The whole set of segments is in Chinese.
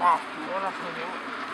啊，活着很牛。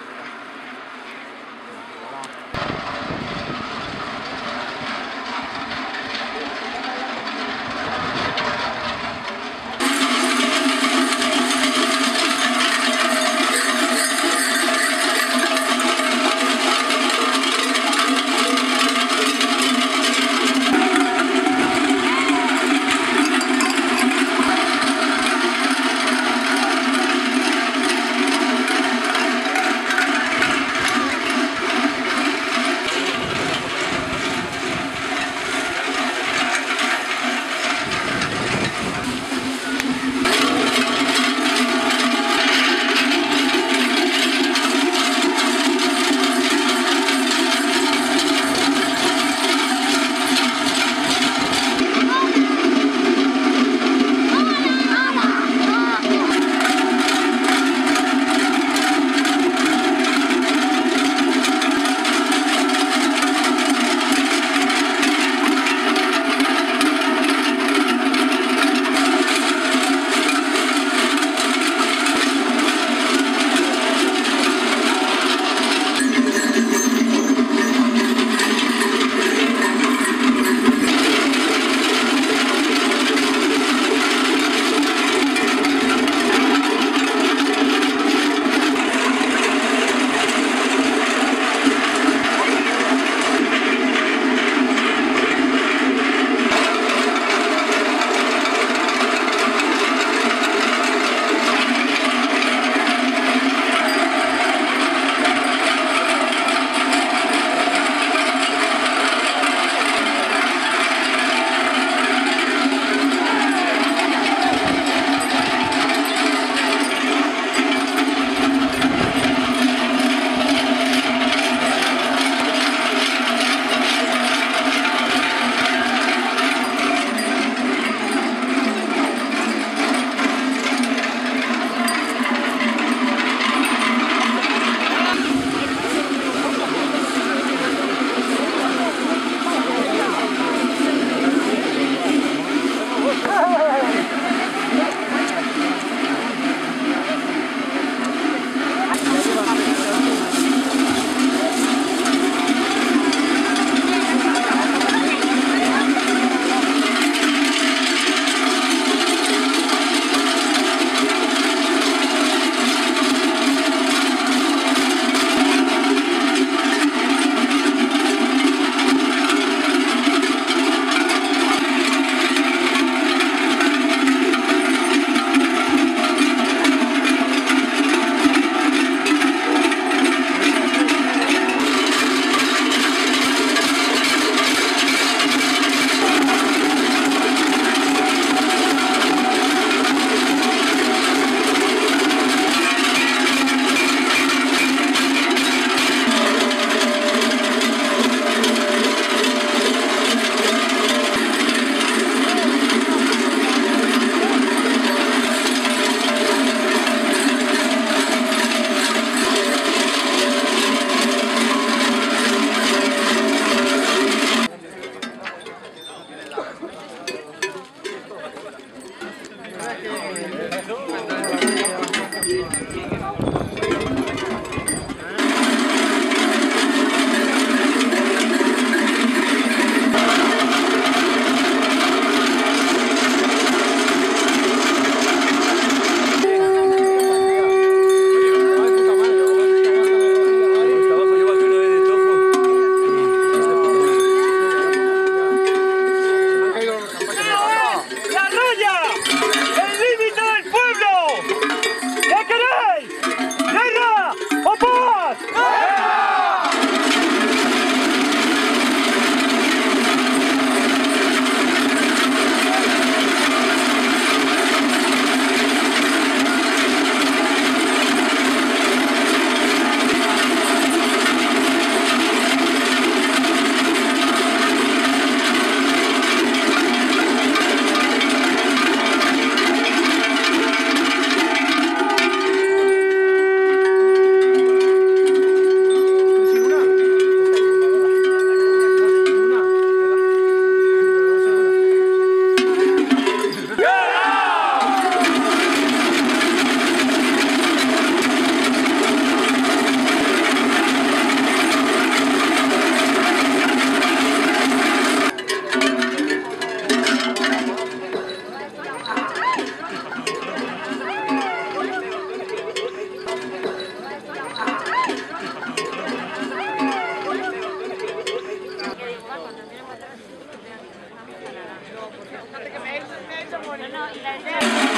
我呢？来来。